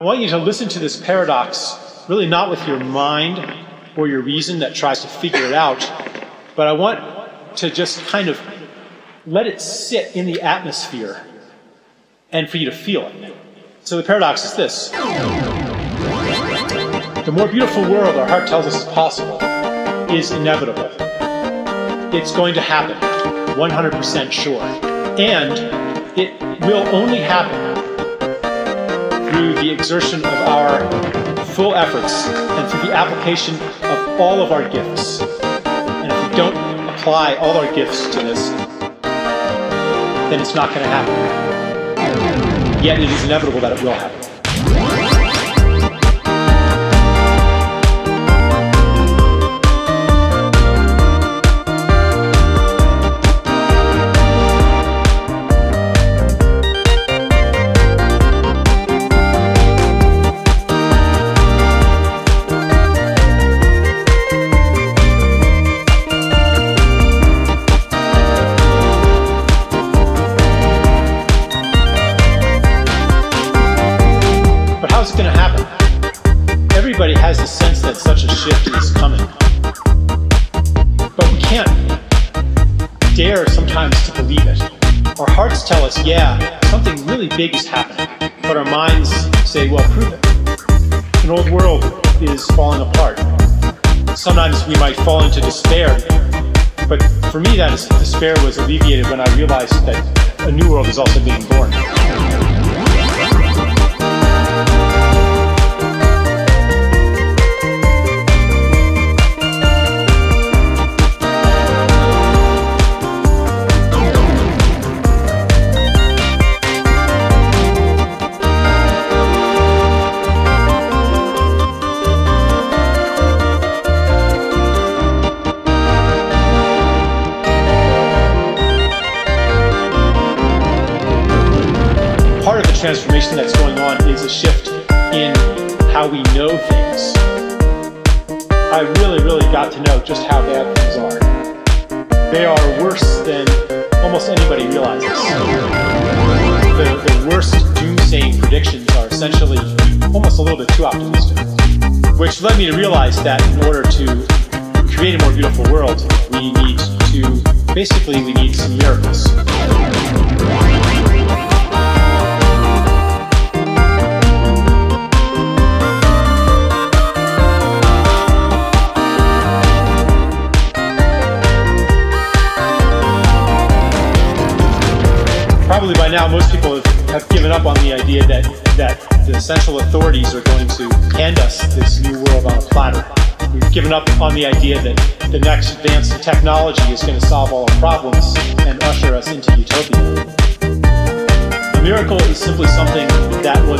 I want you to listen to this paradox, really not with your mind or your reason that tries to figure it out, but I want to just kind of let it sit in the atmosphere and for you to feel it. So the paradox is this The more beautiful world our heart tells us is possible is inevitable. It's going to happen, 100% sure. And it will only happen through the exertion of our full efforts and through the application of all of our gifts. And if we don't apply all our gifts to this, then it's not going to happen. Yet it is inevitable that it will happen. Everybody has a sense that such a shift is coming. But we can't dare sometimes to believe it. Our hearts tell us, yeah, something really big is happening. But our minds say, well, prove it. An old world is falling apart. Sometimes we might fall into despair. But for me, that despair was alleviated when I realized that a new world is also being born. Transformation that's going on is a shift in how we know things. I really, really got to know just how bad things are. They are worse than almost anybody realizes. The, the worst doomsaying predictions are essentially almost a little bit too optimistic. Which led me to realize that in order to create a more beautiful world, we need to, basically, we need some miracles. Probably by now most people have, given up on the idea that, that the central authorities are going to hand us this new world on a platter. We've given up on the idea that the next advanced technology is going to solve all our problems and usher us into utopia. A miracle is simply something that was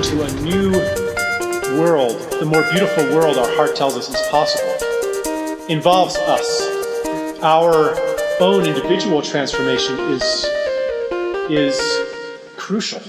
into a new world, the more beautiful world our heart tells us is possible, involves us. Our own individual transformation is, is crucial.